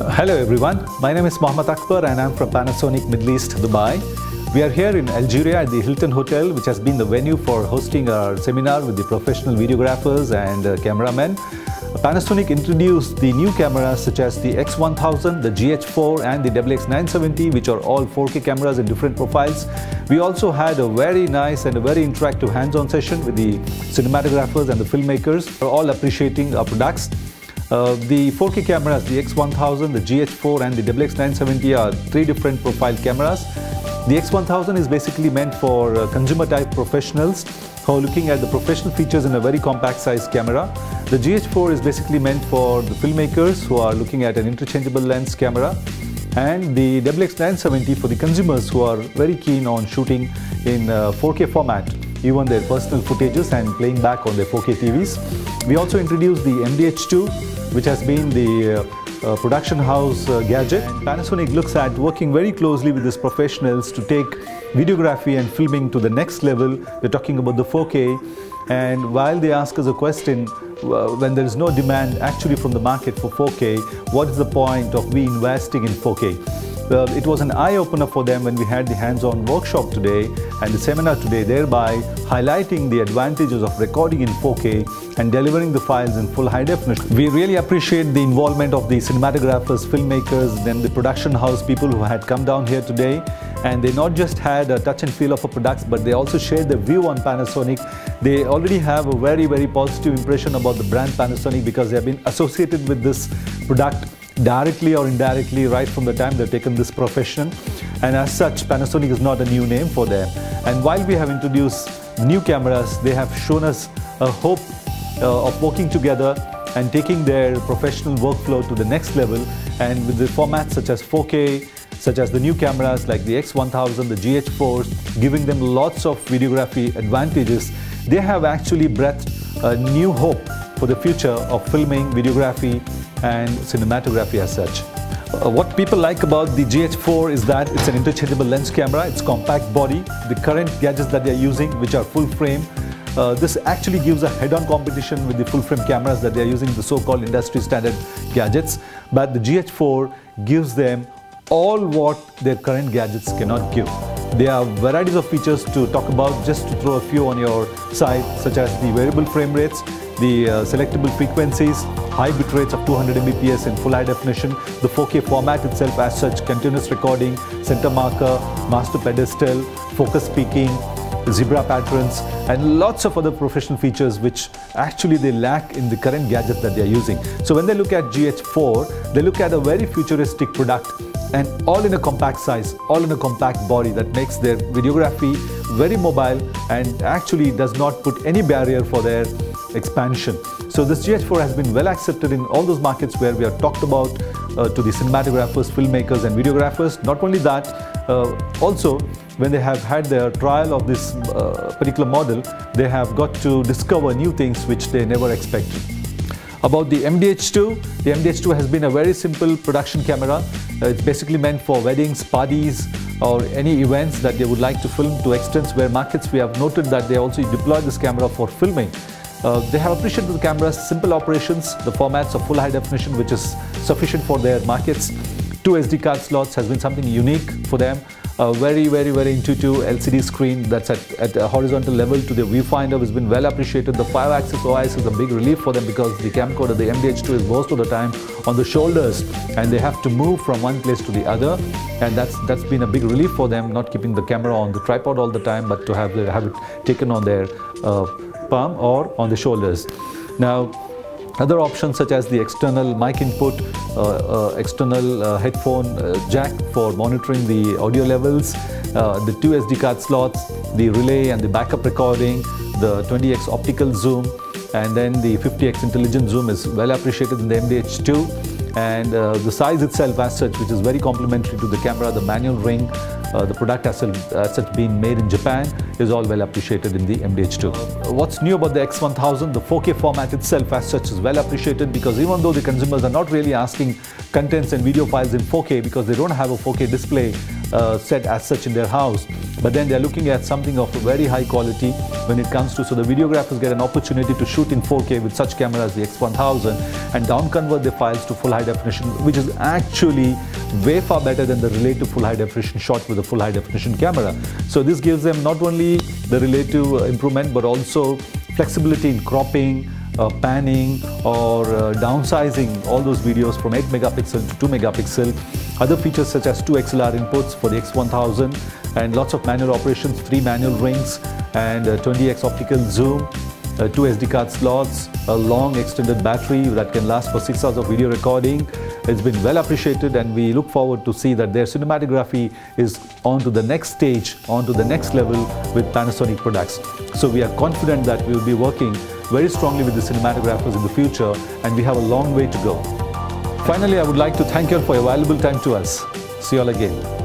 Hello everyone, my name is Mohammad Akbar and I'm from Panasonic Middle East, Dubai. We are here in Algeria at the Hilton Hotel, which has been the venue for hosting our seminar with the professional videographers and uh, cameramen. Panasonic introduced the new cameras such as the X1000, the GH4 and the WX970 which are all 4K cameras in different profiles. We also had a very nice and a very interactive hands-on session with the cinematographers and the filmmakers, all appreciating our products. Uh, the 4K cameras, the X1000, the GH4 and the WX970 are three different profile cameras. The X1000 is basically meant for uh, consumer type professionals who are looking at the professional features in a very compact size camera. The GH4 is basically meant for the filmmakers who are looking at an interchangeable lens camera and the WX970 for the consumers who are very keen on shooting in uh, 4K format even their personal footages and playing back on their 4K TVs. We also introduced the MDH2 which has been the uh, uh, production house uh, gadget. Panasonic looks at working very closely with its professionals to take videography and filming to the next level. We're talking about the 4K and while they ask us a question uh, when there is no demand actually from the market for 4K, what is the point of we investing in 4K? Well, it was an eye-opener for them when we had the hands-on workshop today and the seminar today, thereby highlighting the advantages of recording in 4K and delivering the files in full high definition. We really appreciate the involvement of the cinematographers, filmmakers, then the production house people who had come down here today and they not just had a touch and feel of our products but they also shared their view on Panasonic. They already have a very very positive impression about the brand Panasonic because they have been associated with this product directly or indirectly right from the time they've taken this profession. And as such, Panasonic is not a new name for them. And while we have introduced new cameras, they have shown us a hope uh, of working together and taking their professional workflow to the next level. And with the formats such as 4K, such as the new cameras like the X1000, the GH4s, giving them lots of videography advantages, they have actually breathed a new hope for the future of filming, videography, and cinematography as such. Uh, what people like about the GH4 is that it's an interchangeable lens camera, it's compact body. The current gadgets that they're using, which are full frame, uh, this actually gives a head-on competition with the full frame cameras that they're using, the so-called industry standard gadgets. But the GH4 gives them all what their current gadgets cannot give. There are varieties of features to talk about, just to throw a few on your side, such as the variable frame rates, the uh, selectable frequencies, high bit rates of 200 Mbps in full high definition, the 4K format itself as such, continuous recording, center marker, master pedestal, focus peaking, zebra patterns and lots of other professional features which actually they lack in the current gadgets that they are using. So when they look at GH4, they look at a very futuristic product and all in a compact size, all in a compact body that makes their videography very mobile and actually does not put any barrier for their expansion. So this GH4 has been well accepted in all those markets where we have talked about uh, to the cinematographers, filmmakers and videographers. Not only that, uh, also when they have had their trial of this uh, particular model, they have got to discover new things which they never expected. About the MDH2, the MDH2 has been a very simple production camera. Uh, it's basically meant for weddings, parties, or any events that they would like to film to extents where markets we have noted that they also deploy this camera for filming. Uh, they have appreciated the camera's simple operations, the formats of full high definition which is sufficient for their markets. Two SD card slots has been something unique for them. A very, very, very intuitive LCD screen that's at, at a horizontal level to the viewfinder has been well appreciated. The 5-axis OIS is a big relief for them because the camcorder, the MDH2 is most of the time on the shoulders and they have to move from one place to the other and that's that's been a big relief for them, not keeping the camera on the tripod all the time but to have, the, have it taken on their uh, palm or on the shoulders. Now, other options such as the external mic input, uh, uh, external uh, headphone uh, jack for monitoring the audio levels, uh, the two SD card slots, the relay and the backup recording, the 20x optical zoom, and then the 50x intelligent zoom is well appreciated in the MDH2 and uh, the size itself as such which is very complementary to the camera, the manual ring, uh, the product as, as such being made in Japan is all well appreciated in the MDH2. Uh, what's new about the X1000? The 4K format itself as such is well appreciated because even though the consumers are not really asking contents and video files in 4K because they don't have a 4K display uh, set as such in their house, but then they're looking at something of a very high quality when it comes to, so the videographers get an opportunity to shoot in 4K with such cameras, as the X1000, and down convert the files to full high definition, which is actually way far better than the relative full high definition shot with a full high definition camera. So this gives them not only the relative improvement, but also flexibility in cropping, uh, panning or uh, downsizing all those videos from 8 megapixel to 2 megapixel. Other features such as two XLR inputs for the X1000 and lots of manual operations, three manual rings and 20x optical zoom. Uh, two SD card slots, a long extended battery that can last for six hours of video recording. It's been well appreciated and we look forward to see that their cinematography is on to the next stage, on to the next level with Panasonic products. So we are confident that we will be working very strongly with the cinematographers in the future and we have a long way to go. Finally, I would like to thank you all for your valuable time to us. See you all again.